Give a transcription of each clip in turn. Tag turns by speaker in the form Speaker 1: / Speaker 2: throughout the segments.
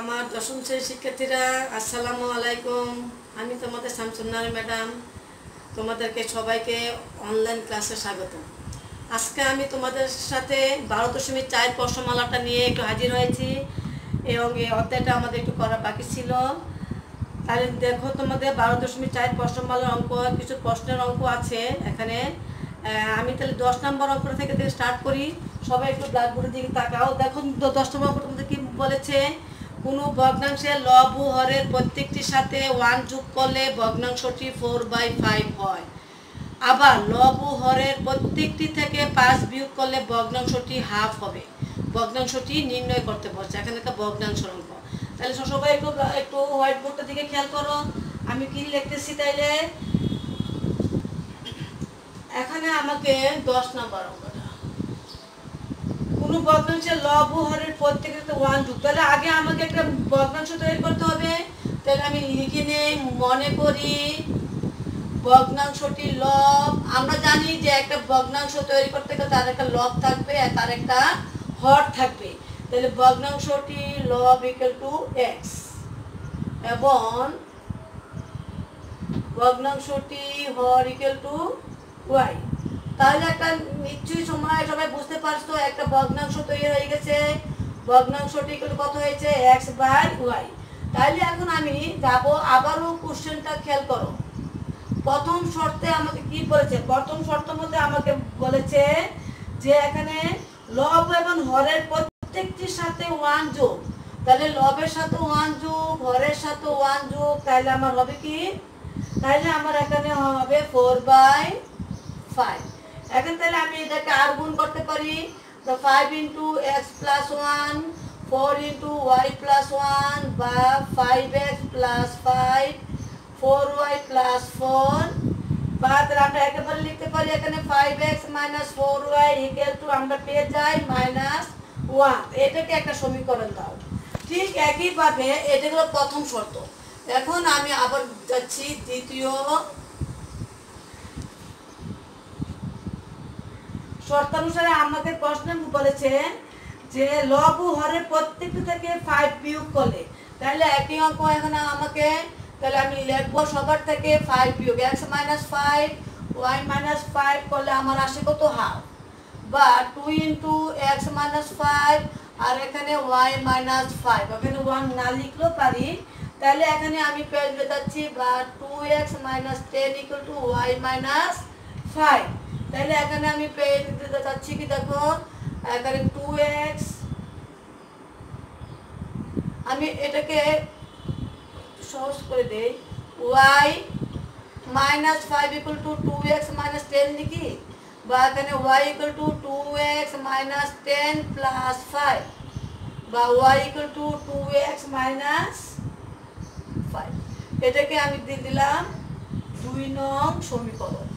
Speaker 1: আমার দশম শ্রেণির শিক্ষার্থীরা, আসসালামু আলাইকুম। আমি তোমাদের শামসুন্নারি ম্যাডাম, তোমাদেরকে সবাইকে অনলাইন ক্লাসে স্বাগত আজকে আমি তোমাদের সাথে বারো দশমিক চার প্রশ্নমালাটা নিয়ে একটু হাজির হয়েছি এবং এই অধ্যায়টা আমাদের একটু করা বাকি ছিল। তাহলে দেখো, তোমাদের বারো দশমিক চার প্রশ্নমালার অঙ্ক, কিছু প্রশ্নের অঙ্ক আছে এখানে। আমি তাহলে দশ নম্বর অঙ্ক থেকে স্টার্ট করি, সবাই একটু ব্ল্যাকবোর্ডের দিকে তাকাও। দেখো, দশ নম্বর অঙ্ক তোমাদের কি বলেছে? কোনো ভগ্নাংশের লব ও হরের প্রত্যেকটির সাথে ওয়ান যোগ করলে ভগ্নাংশটি ফোর বাই ফাইভ হয়। আবার লব ও হরের প্রত্যেকটি থেকে পাঁচ বিয়োগ করলে ভগ্নাংশটি হাফ হবে। ভগ্নাংশটি নির্ণয় করতে বলছে। এখানে একটা ভগ্নাংশ অঙ্ক তাহলে সবাই একটু একটু হোয়াইট বোর্ডের দিকে খেয়াল করো। আমি কি লিখতেছি তাইলে? এখানে আমাকে দশ নম্বর অঙ্কটা কোনো ভগ্নাংশের লব হরের প্রত্যেকটা ওয়ান যুগ তাহলে আগে আমাকে একটা ভগ্নাংশ তৈরি করতে হবে। তাহলে আমি লিখে নেই, মনে করি ভগ্নাংশটি লব আমরা জানি যে একটা ভগ্নাংশ তৈরি করতে গেলে তার একটা লব থাকবে আর তার একটা হর থাকবে। তাহলে ভগ্নাংশটি লব ইকুয়াল টু এক্স এবং ভগ্নাংশটি হর ইকুয়াল টু ওয়াই তাহলে একটা নিশ্চয়ই সময় সবাই বুঝতে পারছ, একটা ভগ্নাংশ তৈরি হয়ে গেছে। ভগ্নাংশটি কত হয়েছে? এক্স বাই ওয়াই তাহলে এখন আমি যাব, আবারও কোশ্চেনটা খেয়াল করো। প্রথম শর্তে আমাকে কি বলেছে? প্রথম শর্ত মধ্যে আমাকে বলেছে যে এখানে লব এবং হরের প্রত্যেকটির সাথে ওয়ান যোগ। তাহলে লবের সাথে ওয়ান যোগ, হরের সাথে ওয়ান যোগ, তাহলে আমার হবে কি? তাহলে আমার এখানে হবে ফোর বাই ফাইভ এখন তাহলে আমি এটাকে আর গুণ করতে পারি। তো five into x plus one four into y plus one বা five x plus five four y plus four বা তাহলে আমরা একেবারে লিখতে পারি এখানে five x minus four y equal to আমরা পেয়ে যাই মাইনাস ওয়ান এটাকে একটা সমীকরণ দাও। ঠিক একইভাবে এটা হলো প্রথম শর্ত। এখন আমি আবার যাচ্ছি দ্বিতীয় শর্তানুসারে আমাকে প্রশ্নে বলেছে যে লব ও হরের প্রত্যেকটি থেকে ফাইভ বিয়োগ করলে। তাহলে একই অঙ্ক এখানে আমাকে, তাহলে আমি লিখব সবার থেকে ফাইভ বিয়োগ x minus five y minus five করলে আমার আসে কত হাফ বা two into x minus five আর এখানে ওয়াই মাইনাস ফাইভ এখানে ওয়ান না লিখলেও পারি। তাহলে এখানে আমি পেয়ে যাচ্ছি বা two x minus ten equal to y minus five তাহলে এখানে আমি পেয়ে দিতে চাচ্ছি কি দেখো, এখানে টু এক্স আমি এটাকে সহজ করে দেই। Y minus five equal to two x minus ten লিখি? বা এখানে y equal to two x minus ten plus five বা y equal to two x minus five এটাকে আমি দিয়ে দিলাম দুই নং সমীকরণ।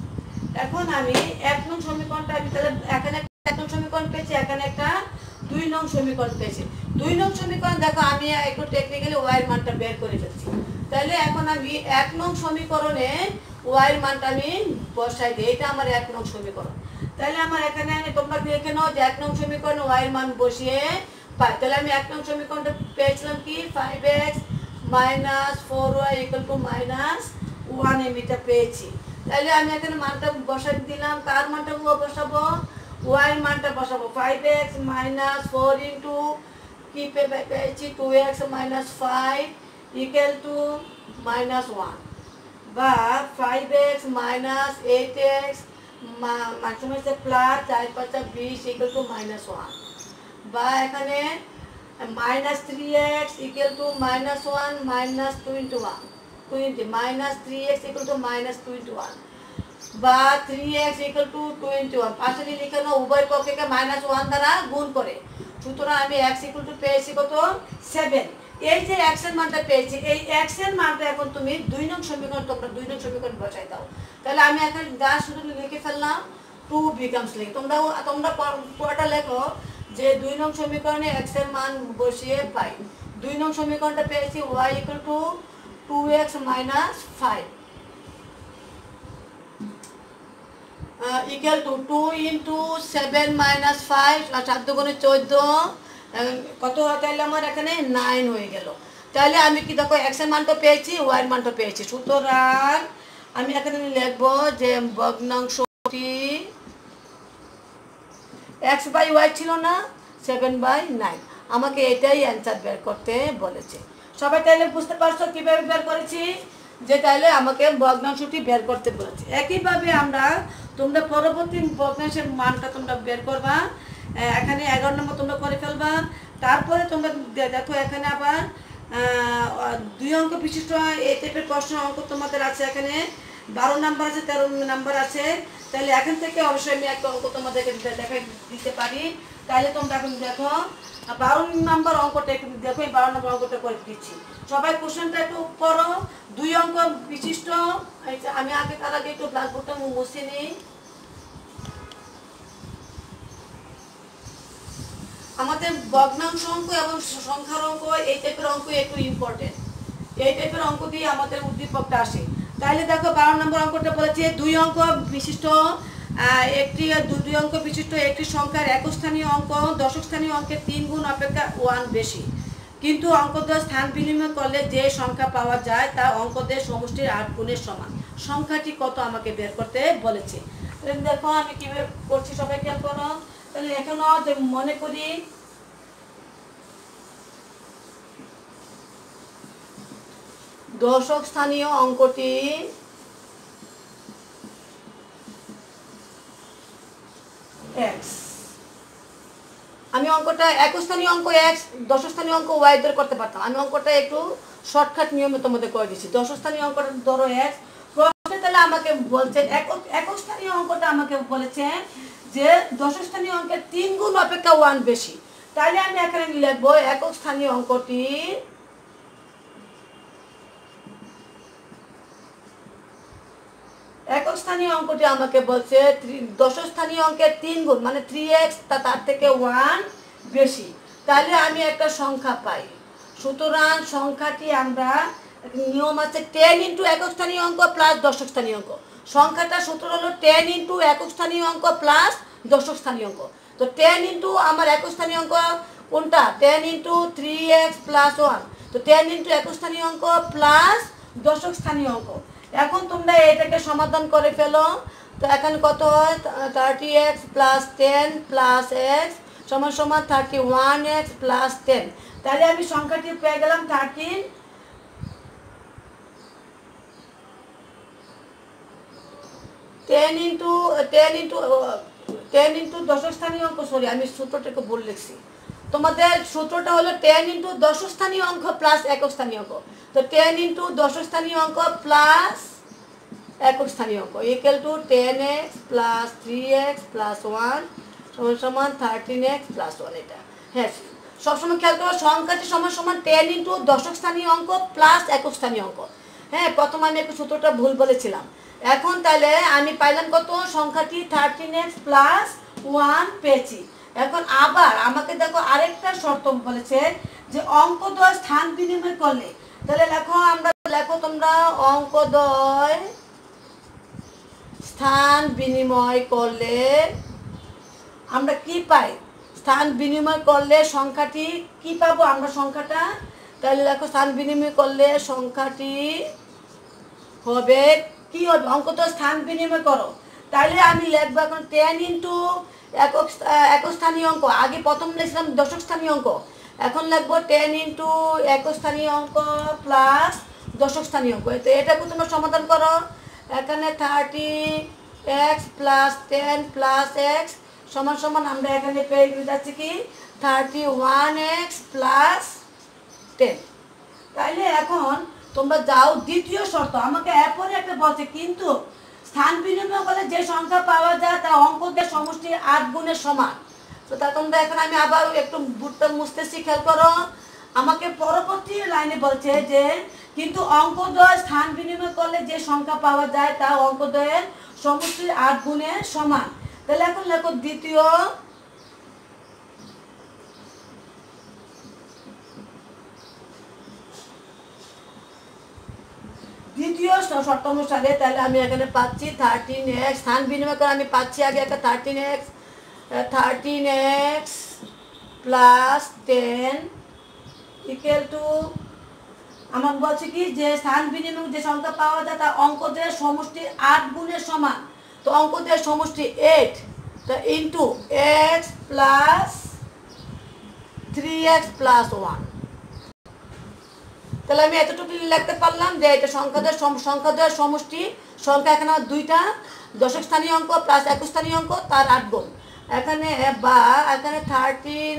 Speaker 1: এখন আমি এক নং সমীকরণটা আমি তাহলে এখানে এক নং সমীকরণ পেয়েছি এখানে একটা দুই নং সমীকরণ পেয়েছি। দুই নং সমীকরণ দেখো, আমি একটু টেকনিক্যালি ওয়াইয়ের মানটা বের করে ফেলছি। তাহলে এখন আমি এক নং সমীকরণে ওয়াইয়ের মানটা আমি বসাই দিই, এটা আমার এক নং সমীকরণ। তাহলে আমার এখানে আমি তোমরা দেখে নাও যে এক নং সমীকরণে ওয়াইয়ের মান বসিয়ে পাই। তাহলে আমি এক নং সমীকরণটা পেয়েছিলাম কি? Five x minus four y equal to minus one এমিটা পেয়েছি। তাহলে আমি এখানে মানটা বসাই দিলাম। কার মানটা বসাবো? ওয়াইয়ের মানটা বসাবো। Five x minus four into কি পেয়েছি? Two x minus five equal to minus one বা five x minus eight x মাঝে হচ্ছে প্লাস চার পাঁচটা বিশ ইকুয়াল টু মাইনাস ওয়ান বা এখানে minus three x equal to minus one minus two into one 20 minus 3x equal to minus 21 বা 3x equal to 21 পাশাপাশি লিখে নাও, উভয় পক্ষকে minus 1 দ্বারা গুণ করে। সুতরাং আমি x equal to পেয়েছি কত? 7 এই যে x এর মানটা পেয়েছি, এই x এর মানটা এখন তুমি দুই নং সমীকরণ, তোমরা দুই নং সমীকরণ বসাই দাও। তাহলে আমি এখন যা শুধু লিখে ফেললাম টু বিকামস লিখ তোমরা তোমরা পড়াটা লেখো যে দুই নং সমীকরণে x এর মান বসিয়ে পাই। দুই নং সমীকরণটা পেয়েছি y equal to 2x minus 5 uh, equal to 2 into 7 minus 5 সাধ্য গুণে 14 কত আমার এখানে 9 হয়ে তাহলে আমি কি দেখো এক্সের মানটা পেয়েছি y মানটা পেয়েছি। সুতরাং আমি এখানে লিখব যে ভগ্নাংশটি এক্স বাই ওয়াই ছিল না সেভেন বাই নাইন আমাকে এটাই অ্যান্সার বের করতে বলেছে। সবাই তাইলে বুঝতে পারছ কীভাবে বের করেছি? যে তাইলে আমাকে ভগ্নাংশটি বের করতে বলেছে। একইভাবে আমরা তোমরা পরবর্তী ভগ্নাংশের মানটা তোমরা বের করবা। এখানে এগারো নম্বর তোমরা করে ফেলবা। তারপরে তোমরা দেখো এখানে আবার দুই অঙ্ক বিশিষ্ট এই টাইপের প্রশ্ন অঙ্ক তোমাদের আছে এখানে। বারো নাম্বার আছে, তেরো নাম্বার আছে। তাহলে এখান থেকে অবশ্যই আমি একটা অঙ্ক তোমাদেরকে দেখাই, দিতে পারি। তাহলে তোমরা এখন দেখো, বারো নাম্বার অঙ্কটা একটু দেখো, এই বারো নম্বর অঙ্কটা করে দিচ্ছি। সবাই কোশ্চেনটা একটু করো, দুই অঙ্ক বিশিষ্ট। আমি আগে, তার আগে একটু ব্ল্যাকবোর্ডটা মুছে নিই। আমাদের ভগ্নাংশ অঙ্ক এবং সংখ্যার অঙ্ক, এই টাইপের অঙ্ক একটু ইম্পর্টেন্ট এই টাইপের অঙ্ক দিয়ে আমাদের উদ্দীপকটা আসে। তাহলে দেখো বারো নম্বর অঙ্কটা বলেছে, দুই অঙ্ক বিশিষ্ট একটি দুই অঙ্ক বিশিষ্ট, একটি সংখ্যার একক স্থানীয় অঙ্ক দশক স্থানীয় অঙ্কের তিন গুণ অপেক্ষা ওয়ান বেশি। কিন্তু অঙ্কদের স্থান বিনিময় করলে যে সংখ্যা পাওয়া যায়, তা অঙ্কদের সমষ্টির আট গুণের সমান। সংখ্যাটি কত আমাকে বের করতে বলেছে। দেখো আমি কীভাবে করছি সবাই খেয়াল করো তাহলে এখনও মনে করি দশক স্থানীয় অঙ্কটি এক্স আমি অঙ্কটা একস্থানীয় অঙ্ক এক্স দশস্থানীয় অঙ্ক ওয়াই ধরে করতে পারতাম। আমি অঙ্কটা একটু শর্টকাট নিয়মে তোমাদের করে দিচ্ছি দশস্থানীয় অঙ্কটা ধরো এক্স প্রশ্নে তাহলে আমাকে বলছে একক একস্থানীয় অঙ্কটা আমাকে বলেছে যে দশস্থানীয় অঙ্কের তিন গুণ অপেক্ষা ওয়ান বেশি। তাহলে আমি এখানে লিখব একক স্থানীয় অঙ্কটি একক স্থানীয় অঙ্কটি আমাকে বলছে, ত্রি- স্থানীয় অঙ্কের তিন গুণ মানে থ্রি এক্স তার থেকে ওয়ান বেশি। তাহলে আমি একটা সংখ্যা পাই। সুতরাং সংখ্যাটি আমরা, নিয়ম আছে টেন ইন্টু একক স্থানীয় অঙ্ক প্লাস দশক স্থানীয় অঙ্ক। সংখ্যাটা সূত্র হলো টেন ইন্টু একক স্থানীয় অঙ্ক প্লাস দশক স্থানীয় অঙ্ক। তো টেন ইন্টু আমার একক স্থানীয় অঙ্ক কোনটা? Ten into three x plus one তো টেন ইন্টু একক স্থানীয় অঙ্ক প্লাস দশক স্থানীয় অঙ্ক। এখন তোমরা এটাকে সমাধান করে ফেলো। তো এখন কত হয়? Thirty x plus ten plus x সমান সমান thirty one x plus ten তাহলে আমি সংখ্যাটি পেয়ে গেলাম thirteen ten into ten into ten into দশক স্থানীয় অঙ্ক সরি আমি সূত্রটাকে ভুল লিখছি। তোমাদের সূত্রটা হলো টেন ইন্টু দশক স্থানীয় অঙ্ক প্লাস একক স্থানীয় অঙ্ক। তো টেন ইন্টু দশক স্থানীয় অঙ্ক প্লাস একক স্থানীয় অঙ্ক। Equal to ten x plus three x plus one সমান সমান থার্টিন এক্স প্লাস ওয়ান এটা। হ্যাঁ সবসময় খেয়াল করো সংখ্যাটি সমান সমান টেন ইন্টু দশক স্থানীয় অঙ্ক প্লাস একক স্থানীয় অঙ্ক। হ্যাঁ প্রথম আমি একটু সূত্রটা ভুল বলেছিলাম। এখন তাহলে আমি পাইলাম কত? সংখ্যাটি থার্টিন এক্স প্লাস ওয়ান পেয়েছি। এখন আবার আমাকে দেখো আরেকটা শর্ত বলেছে যে অঙ্কদ্বয় স্থান বিনিময় করলে। তাহলে লেখো আমরা, লেখো তোমরা, অঙ্কদ্বয় স্থান বিনিময় করলে আমরা কি পাই? স্থান বিনিময় করলে সংখ্যাটি কি পাবো আমরা সংখ্যাটা? তাহলে দেখো স্থান বিনিময় করলে সংখ্যাটি হবে, কি হবে? অঙ্ক তো স্থান বিনিময় করো। তাহলে আমি লিখব এখন টেন ইন্টু একক স্থানীয় অঙ্ক। আগে প্রথম লিখছিলাম দশক স্থানীয় অঙ্ক। এখন লিখব টেন ইন্টু একক স্থানীয় অঙ্ক প্লাস দশক স্থানীয় অঙ্ক। তো এটাকে তোমরা সমাধান করো। এখানে thirty x plus ten plus x সমান সমান আমরা এখানে পেয়ে যাচ্ছি কি? Thirty one x plus ten তাইলে এখন তোমরা যাও দ্বিতীয় শর্ত। আমাকে এরপরে একটা বলছে, কিন্তু স্থান বিনিময় করলে যে সংখ্যা পাওয়া যায় তা অঙ্কদের সমষ্টি আট গুণের সমান। তো তা তোমরা এখন আমি আবার একটু বুটটা মুছতেছি, খেয়াল করো। আমাকে পরবর্তী লাইনে বলছে যে, কিন্তু অঙ্কদ্বয় স্থান বিনিময় করলে যে সংখ্যা পাওয়া যায় তা অঙ্কদ্বয়ের সমষ্টির আট গুণের সমান। তাহলে এখন লেখো দ্বিতীয়। শ- শর্ত অনুসারে তাহলে আমি এখানে পাচ্ছি থার্টিন এক্স স্থান বিনিময় করে আমি পাচ্ছি আগে একটা thirteen x thirteen x plus ten equal to আমার বলছে কি যে স্থান বিনিময় যে সংখ্যা পাওয়া যায় তার অঙ্কদের সমষ্টি আট গুণের সমান। তো অঙ্কদের সমষ্টি এইট তো into x plus three x plus one তাহলে আমি এতটুকু লিখতে পারলাম যে এটা সংখ্যাদের সংখ্যাদের সমষ্টি। সংখ্যা এখানে আমার দুইটা, দশক স্থানীয় অঙ্ক প্লাস একুশ স্থানীয় অঙ্ক, তার আট গুণ। এখানে বা এখানে thirteen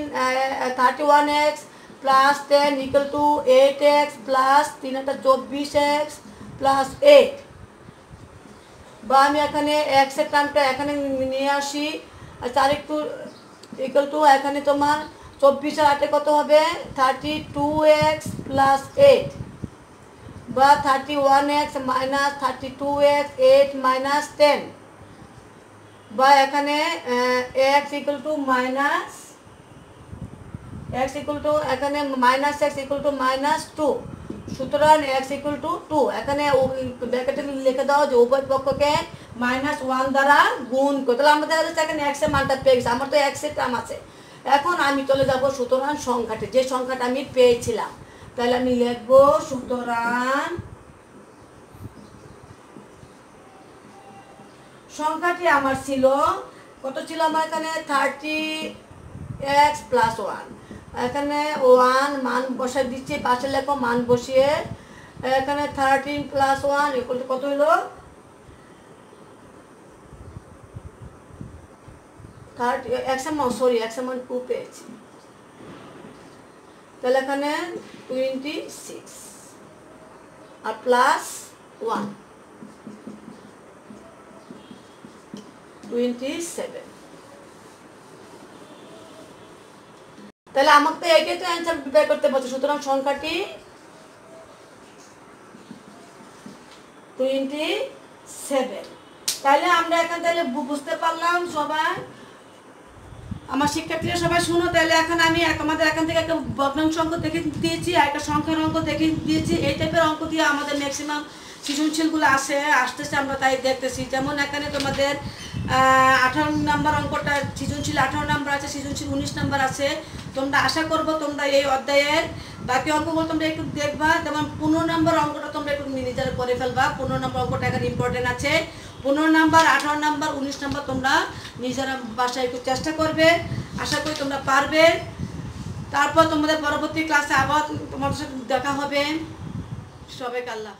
Speaker 1: thirty one x plus ten equal to eight x plus তিন হাজার চব্বিশ এক্স প্লাস এইট বা আমি এখানে এক্সের টার্মটা এখানে নিয়ে আসি। তার একটু ইকুয়াল টু এখানে তোমার চব্বিশ আর আটে কত হবে? Thirty two x plus eight বা thirty one x minus thirty two x eight minus ten বা এখানে x equal to minus x equal to এখানে minus x equal to minus two সুতরাং এক্স ইকুয়াল টু টু এখানে ব্র্যাকেটে লিখে দাও যে উভয় পক্ষকে মাইনাস ওয়ান দ্বারা গুণ করে। তাহলে আমাদের এখানে এক্সের মানটা পেয়ে গেছে। আমার তো এক্সের টার্ম আছে। এখন আমি চলে যাব সুতরাং সংখ্যাটি, যে সংখ্যাটা আমি পেয়েছিলাম। তাহলে আমি লিখব সুতরাং সংখ্যাটি আমার ছিল, কত ছিল আমার এখানে? থার্টি এক্স প্লাস ওয়ান এখানে ওয়ান মান বসাই দিচ্ছি, পাশে লেখো মান বসিয়ে। এখানে থার্টিন প্লাস ওয়ান কত হলো? Thirty x um sorry um two পেয়েছি তাহলে এখানে টোয়েন্টি সিক্স আর প্লাস ওয়ান টোয়েন্টি সেভেন তাহলে আমাকে তো এইটাই তো অ্যান্সার বের করতে বলছে, সুতরাং সংখ্যাটি টোয়েন্টি সেভেন তাহলে আমরা এখন তাহলে বুঝতে পারলাম সবাই। আমার শিক্ষার্থীরা সবাই শুনো, তাহলে এখন আমি আমাদের এখান থেকে একটা ভগ্নাংশ অঙ্ক দেখে দিয়েছি, আর একটা সংখ্যার অঙ্ক দেখে দিয়েছি। এই টাইপের অঙ্ক দিয়ে আমাদের ম্যাক্সিমাম সৃজনশীলগুলো আসে, আসতেছে, আমরা তাই দেখতেছি। যেমন এখানে তোমাদের আঠারো নাম্বার অঙ্কটা সৃজনশীল আঠারো নাম্বার আছে, সৃজনশীল উনিশ নাম্বার আছে। তোমরা আশা করব তোমরা এই অধ্যায়ের বাকি অঙ্কগুলো তোমরা একটু দেখবা যেমন পনেরো নাম্বার অঙ্কটা তোমরা একটু নিজেরা করে ফেলবা। পনেরো নাম্বার অঙ্কটা এখানে ইম্পর্টেন্ট আছে। পনেরো নাম্বার, আঠারো নাম্বার, উনিশ নাম্বার তোমরা নিজেরা বাসায় একটু চেষ্টা করবে আশা করি তোমরা পারবে তারপর তোমাদের পরবর্তী ক্লাসে আবার তোমাদের সাথে দেখা হবে সবাইকে আল্লাহ।